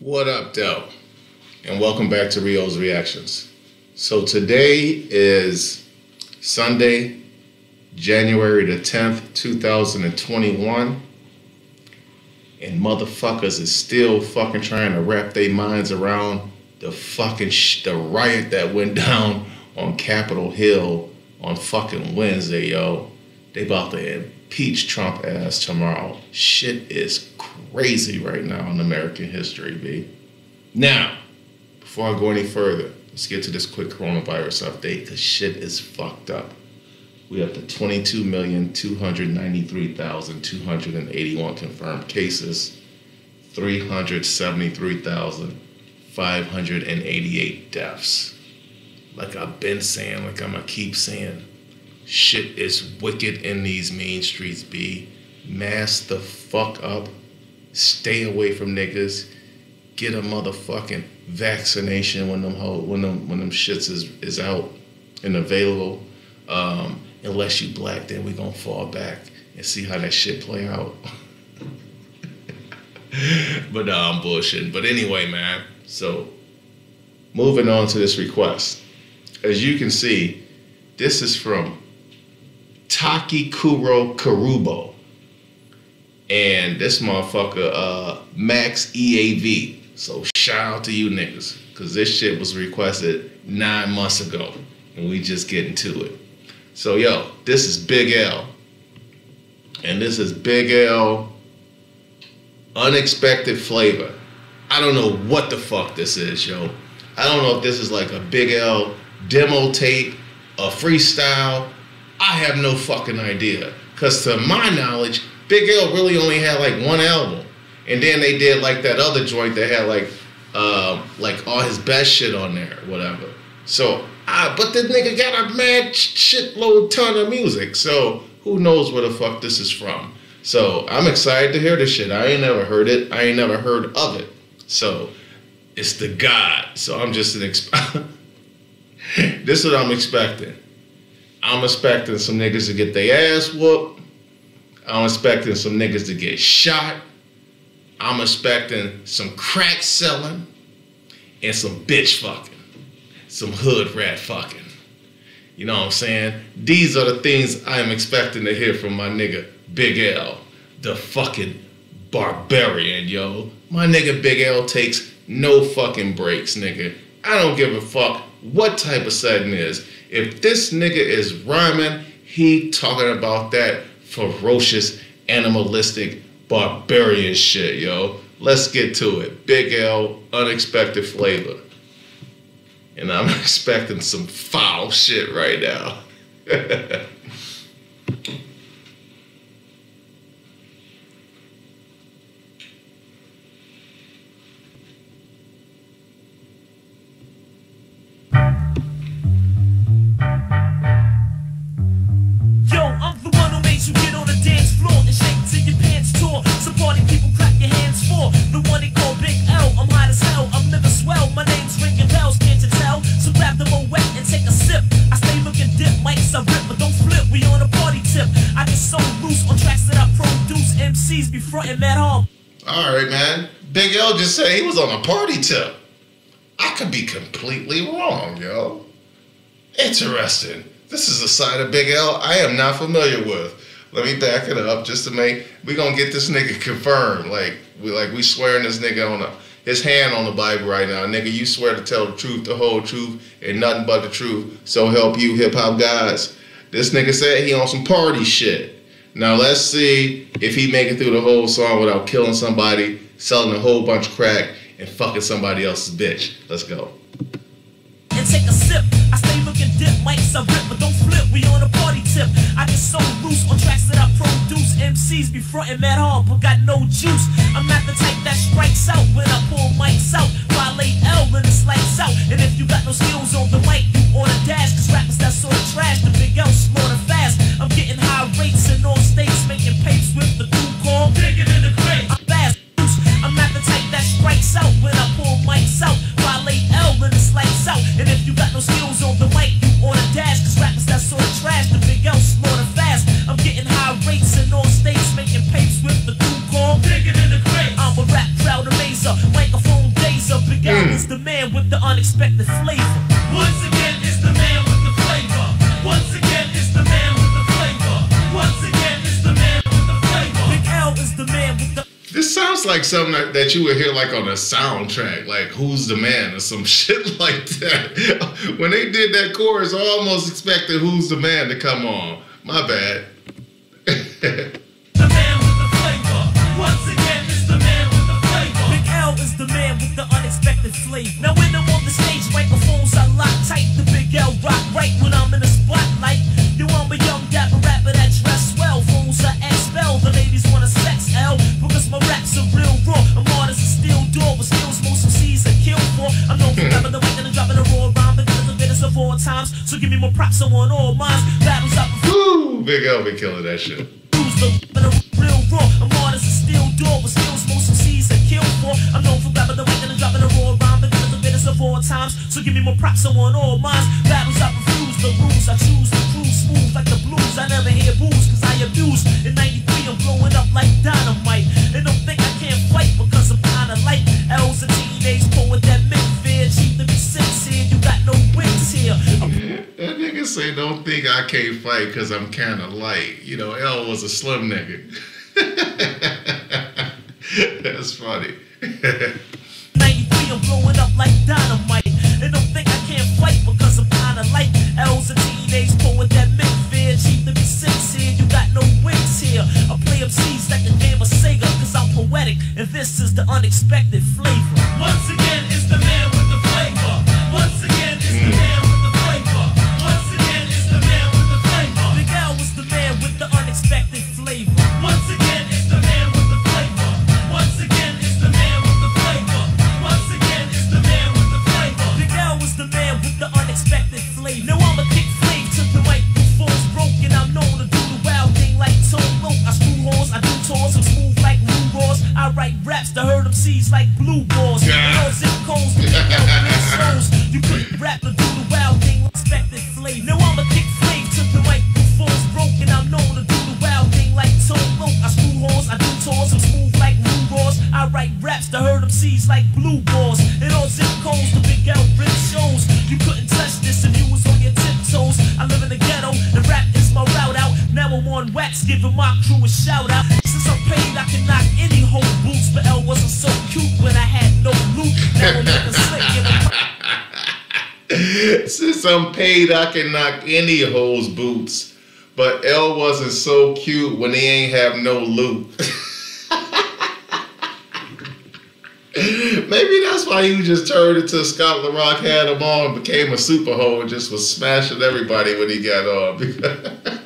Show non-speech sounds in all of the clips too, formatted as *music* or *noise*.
What up, Del? And welcome back to Rio's Reactions. So today is Sunday, January the 10th, 2021. And motherfuckers is still fucking trying to wrap their minds around the fucking sh- the riot that went *laughs* down on Capitol Hill on fucking Wednesday, yo. They about to impeach Trump ass tomorrow. Shit is crazy right now in American history, B. Now, before I go any further, let's get to this quick coronavirus update because shit is fucked up. We have the 22,293,281 confirmed cases, 373,588 deaths. Like I've been saying, like I'm gonna keep saying, shit is wicked in these main streets, B. Mask the fuck up. Stay away from niggas. Get a motherfucking vaccination when them ho- when them when them shits is, is out and available. Um, unless you black, then we gonna fall back and see how that shit play out. *laughs* but nah, I'm bullshitting. But anyway, man. So moving on to this request. As you can see, this is from Taki Kuro Karubo. And this motherfucker, uh, Max EAV. So shout out to you niggas. Cause this shit was requested nine months ago. And we just getting to it. So yo, this is Big L. And this is Big L Unexpected Flava. I don't know what the fuck this is, yo. I don't know if this is like a Big L demo tape, a freestyle. I have no fucking idea. Cause to my knowledge, Big L really only had like one album. And then they did like that other joint that had like um, like all his best shit on there, whatever. So I but this nigga got a mad shitload ton of music. So who knows where the fuck this is from. So I'm excited to hear this shit. I ain't never heard it. I ain't never heard of it. So it's the God. So I'm just an exp- *laughs* this is what I'm expecting. I'm expecting some niggas to get their ass whooped. I'm expecting some niggas to get shot. I'm expecting some crack selling and some bitch fucking, some hood rat fucking. You know what I'm saying? These are the things I'm expecting to hear from my nigga Big L, the fucking barbarian, yo. My nigga Big L takes no fucking breaks, nigga. I don't give a fuck what type of setting is. If this nigga is rhyming, he talking about that ferocious, animalistic, barbarian shit, yo. Let's get to it. Big L, unexpected flavor. And I'm *laughs* expecting some foul shit right now. *laughs* be frontin' mad hard. All right, man. Big L just said he was on a party tip. I could be completely wrong, yo. Interesting. This is a side of Big L I am not familiar with. Let me back it up just to make we gonna get this nigga confirmed. Like we like we swearing this nigga on a, his hand on the Bible right now. Nigga, you swear to tell the truth, the whole truth, and nothing but the truth. So help you, hip hop guys. This nigga said he on some party shit. Now let's see if he make it through the whole song without killing somebody, selling a whole bunch of crack, and fucking somebody else's bitch. Let's go. and take a sip. I stay looking dip, rip, but don't flip. We on a party tip. I so loose on tracks that I produce. MCs be frontin' but got no juice. I'm not the type that strikes out when I pull mics out. Violate L when it's lights out. And if you got no skills on the mic, you dash. Cause rappers sort of trash. The big L slaughter fast. microphone blazer. Big L mm. is the man with the unexpected flavor. Once again, it's the man with the flavor. Once again, it's the man with the flavor. Once again, it's the man with the flavor. Big L is the man with the. This sounds like something that, that you would hear like on a soundtrack, like "Who's the Man" or some *laughs* shit like that. when they did that chorus, I almost expected "Who's the Man" to come on. My bad. *laughs* is the man with the unexpected flavor. Now when I'm on the stage, microphones I lock tight. The Big L rock right when I'm in the spotlight. You want a young dapper rapper that dress well. Phones are expel. The ladies wanna sex L because my raps are real raw. I'm hard as a steel door, but skills most MCs are killed for. I'm known for rapping the wicked and dropping a raw rhyme because the greatest of all times. So give me more props, I want all mine. Battles up Woo! Big L be killing that shit. Bruise the but a real raw. I'm hard as a steel door, skills all times. So give me more props, I want all mine. Battles I refuse the rules, I choose the cruise smooth like the blues. I never hear booze cause I abuse. In 93 I'm blowing up like dynamite. And don't think I can't fight because I'm kinda light. L's a teenage poet that meant fear. Cheap to be sincere, you got no wings here. That nigga say, "Don't think I can't fight because I'm kind of light." You know, L was a slim nigga. *laughs* That's funny. *laughs* 93, I'm blowing up like dynamite. And don't think I can't fight because I'm kinda light. L's a teenage poet that meant fear. Cheap to be sincere, you got no wings here. I play MCs like a game of Sega cause I'm poetic. And this is the unexpected flavor. Once again, it's MCs like blue balls. Yeah. All zip codes to pick out big souls. You couldn't rap to do the wild thing, unexpected flavor. Now I'ma kick flame to the microphone's broken. I'm known to do the wild thing like Tone Loc. I screw horns, I do tours, I'm smooth like blue roars. I write raps to hurt MCs like blue balls. And all zip codes to big out rip shows. You couldn't touch this if you was on your tiptoes. I live in the ghetto, on wax, giving my crew a shout out. Since I'm paid, I can knock any whole boots. But L wasn't so cute when I had no loot. Now I'm looking slick, giving *laughs* Since I'm paid, I can knock any hoes boots. But L wasn't so cute when he ain't have no loot. *laughs* Maybe that's why he just turned into Scott LaRock, had him on, became a super hoe, and just was smashing everybody when he got on. *laughs*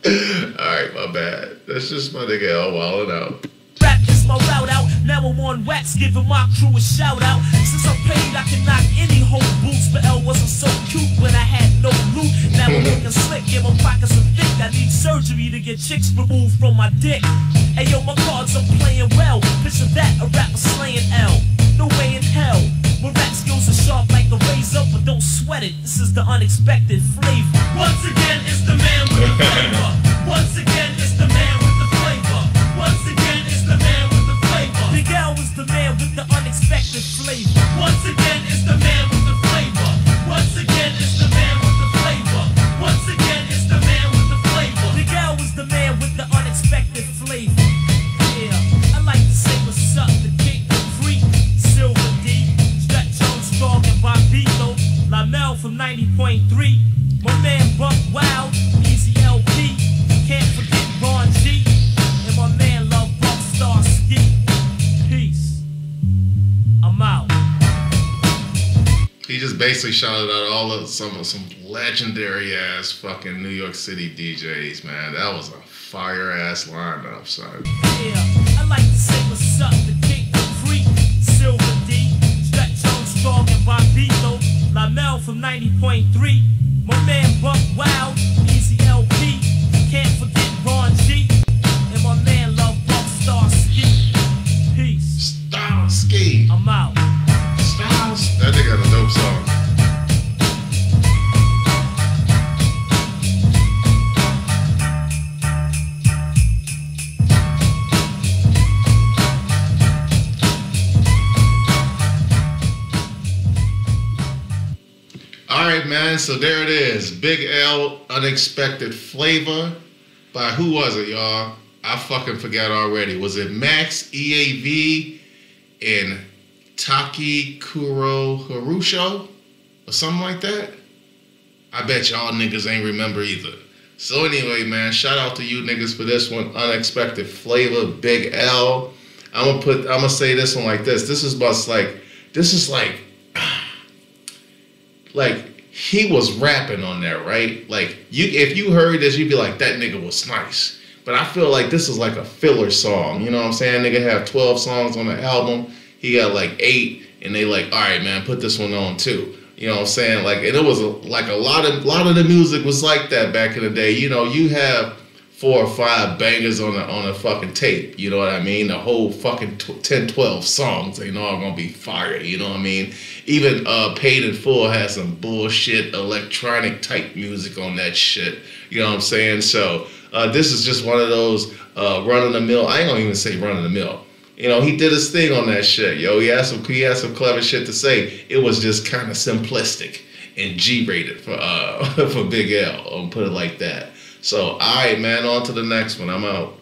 *laughs* Alright, my bad. That's just my nigga L wilding out. Rap is my route out. Now I'm on wax, giving my crew a shout out. Since I'm paid, I can knock any whole boots. But L wasn't so cute when I had no loot. Now I'm looking *laughs* slick, yeah, my pockets are thick. I need surgery to get chicks removed from my dick. Hey yo, my cards are playing well. Picture that, a rapper slaying L. No way in hell. My rap skills are sharp like a razor, but don't sweat it. This is the unexpected flavor. Once again, it's the man with the flavor. Once again, it's the man with the flavor. Once again, it's the man with the flavor. Big L was the man with the unexpected flavor. Once again, it's the man just basically shouted out all of some of some legendary ass fucking New York City DJs, man. That was a fire ass lineup, son. Yeah, I like to say what's up to King Freak, Silver D, Stretch and Bobbito, Lamel from 90.3, my man Buck All right, man. So there it is. Big L, Unexpected Flava. By who was it, y'all? I fucking forgot already. Was it Max EAV and Taki Kuro Harusho? Or something like that? I bet y'all niggas ain't remember either. So anyway, man, shout out to you niggas for this one. Unexpected Flava, Big L. I'm gonna put I'm gonna say this one like this. This is about like this is like *sighs* like he was rapping on there, right? Like you if you heard this, you'd be like, that nigga was nice. But I feel like this is like a filler song. You know what I'm saying? Nigga have 12 songs on the album. He got like eight, and they like, all right, man, put this one on too. You know what I'm saying? Like, and it was a, like a lot of lot of the music was like that back in the day. You know, you have four or five bangers on a on a fucking tape. You know what I mean? The whole fucking tw- 10, 12 songs, they know are gonna be fire. You know what I mean? Even uh, Paid in Full has some bullshit electronic type music on that shit. You know what I'm saying? So uh, this is just one of those uh, run of the mill. I ain't gonna even say run of the mill. You know, he did his thing on that shit, yo. He had some he had some clever shit to say. It was just kind of simplistic and G rated for uh *laughs* for Big L. I'll put it like that. So all right, man, on to the next one. I'm out.